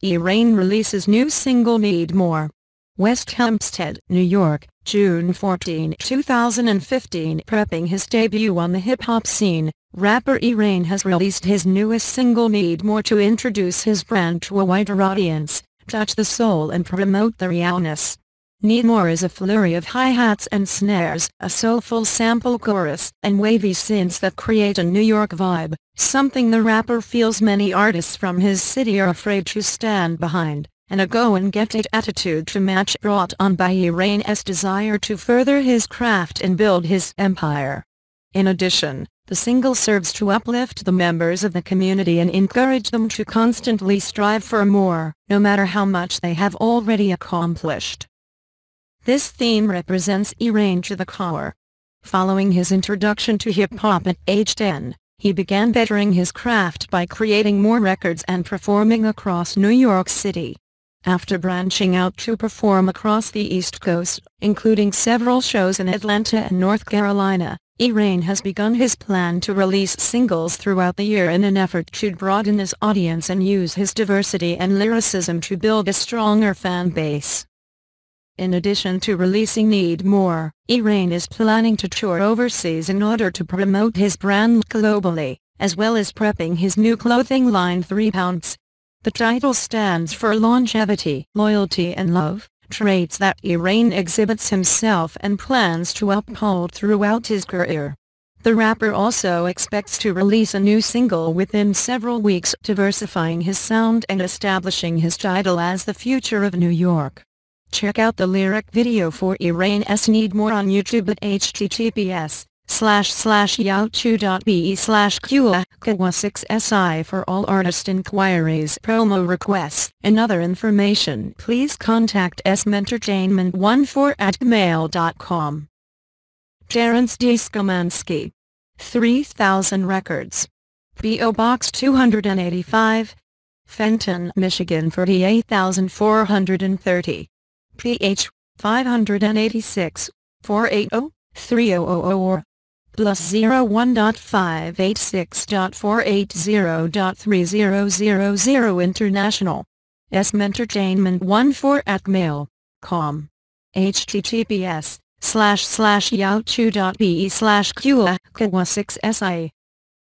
E-Reign releases new single Need More. West Hempstead, New York, June 14, 2015 Prepping his debut on the hip-hop scene, rapper E-Reign has released his newest single Need More to introduce his brand to a wider audience, touch the soul and promote the realness. Need More is a flurry of hi-hats and snares, a soulful sample chorus, and wavy synths that create a New York vibe, something the rapper feels many artists from his city are afraid to stand behind, and a go-and-get-it attitude to match brought on by E-Reign's desire to further his craft and build his empire. In addition, the single serves to uplift the members of the community and encourage them to constantly strive for more, no matter how much they have already accomplished. This theme represents E-Reign to the core. Following his introduction to hip-hop at age 10, he began bettering his craft by creating more records and performing across New York City. After branching out to perform across the East Coast, including several shows in Atlanta and North Carolina, E-Reign has begun his plan to release singles throughout the year in an effort to broaden his audience and use his diversity and lyricism to build a stronger fan base. In addition to releasing Need More, E-Reign is planning to tour overseas in order to promote his brand globally, as well as prepping his new clothing line 3 Pounds. The title stands for longevity, loyalty and love, traits that E-Reign exhibits himself and plans to uphold throughout his career. The rapper also expects to release a new single within several weeks diversifying his sound and establishing his title as the future of New York. Check out the lyric video for E-Reign's Need More on YouTube at https slash slash youtube.be slash qa 6si for all artist inquiries promo requests and other information please contact smentertainment14 at mail.com Terence D. Skomansky 3000 Records P.O. Box 285 Fenton, Michigan 48430 PH 586 480 3000 or plus 01.586.480.3000 International. SM Entertainment 14 at mail.com. https slash slash yahoo.be slash 6si